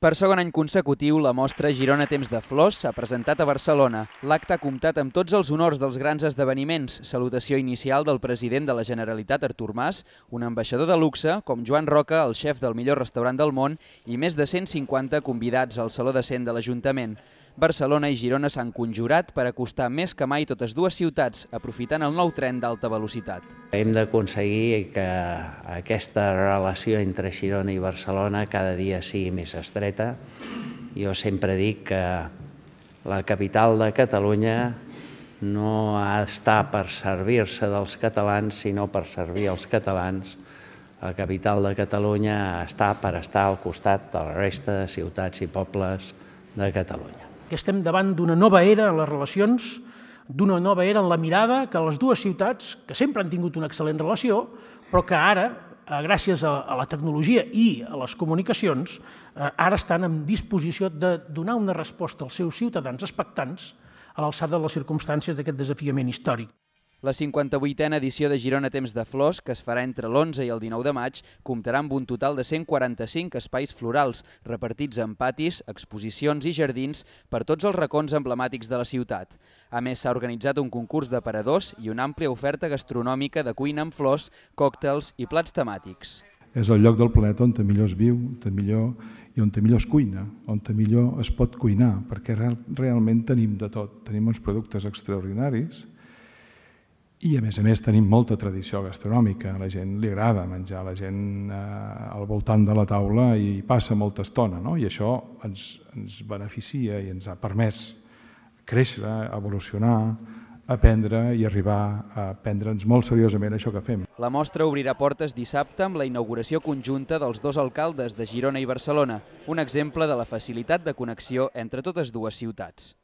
Per segon any consecutiu, la mostra Girona Temps de Flors s'ha presentat a Barcelona. L'acte ha comptat amb tots els honors dels grans esdeveniments, salutació inicial del president de la Generalitat Artur Mas, un ambaixador de luxe com Joan Roca, el xef del millor restaurant del món, i més de 150 convidats al Saló de Cent de l'Ajuntament. Barcelona i Girona s'han conjurat per acostar més que mai totes dues ciutats, aprofitant el nou tren d'alta velocitat. Hem d'aconseguir que aquesta relació entre Girona i Barcelona cada dia sigui més estreta. Jo sempre dic que la capital de Catalunya no ha d'estar per servir-se dels catalans, sinó per servir els catalans. La capital de Catalunya està per estar al costat de la resta de ciutats i pobles de Catalunya que estem davant d'una nova era en les relacions, d'una nova era en la mirada que les dues ciutats, que sempre han tingut una excel·lent relació, però que ara, eh, gràcies a, la tecnologia i a les comunicacions, eh, ara estan en disposició de donar una resposta als seus ciutadans expectants a l'alçada de les circumstàncies d'aquest desafiament històric. La 58a edició de Girona Temps de Flors, que es farà entre l'11 i el 19 de maig, comptarà amb un total de 145 espais florals, repartits en patis, exposicions i jardins per tots els racons emblemàtics de la ciutat. A més, s'ha organitzat un concurs d'aparadors i una àmplia oferta gastronòmica de cuina amb flors, còctels i plats temàtics. És el lloc del planeta on millor es viu, on millor i on millor es cuina, on millor es pot cuinar, perquè real, realment tenim de tot. Tenim uns productes extraordinaris, i a més a més tenim molta tradició gastronòmica, a la gent li agrada menjar, la gent eh, al voltant de la taula i passa molta estona, no? i això ens, ens beneficia i ens ha permès créixer, evolucionar, aprendre i arribar a prendre'ns molt seriosament això que fem. La mostra obrirà portes dissabte amb la inauguració conjunta dels dos alcaldes de Girona i Barcelona, un exemple de la facilitat de connexió entre totes dues ciutats.